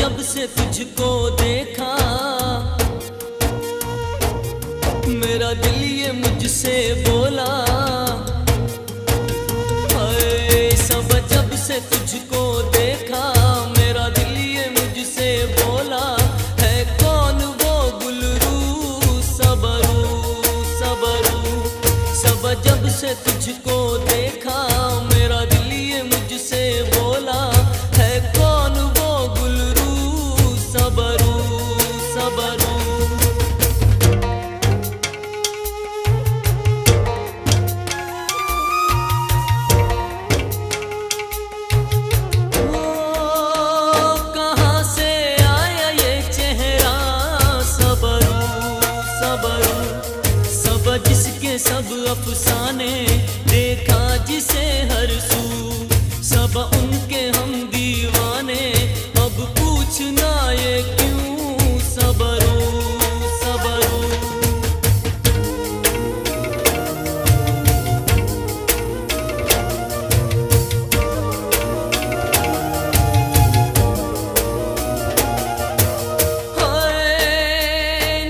जब से तुझको देखा। मेरा दिल ये मुझसे बोला। सब जब से तुझको फसाने देखा जिसे हर सू। सब उनके हम दीवाने। अब पूछना क्यों?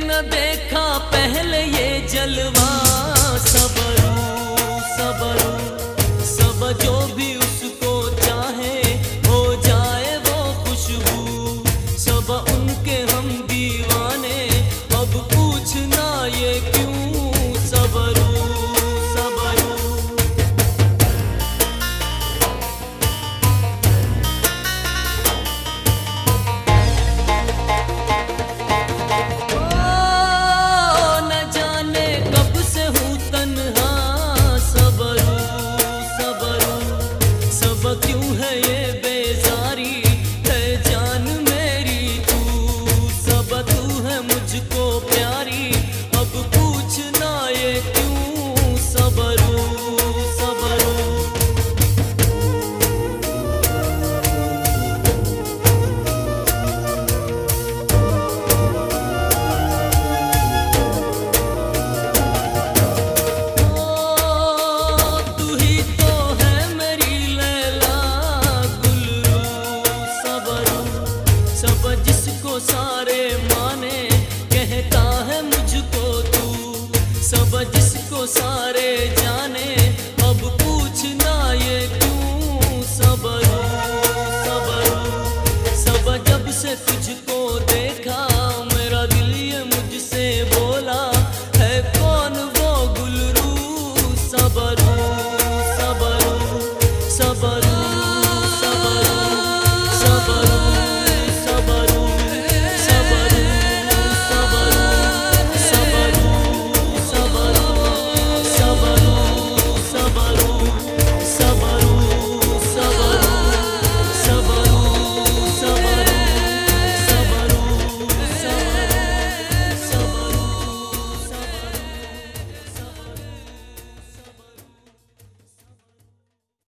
न देखा पहले ये जलवा। जिसको सारे माने कहता है मुझको तू। सब जिसको सारे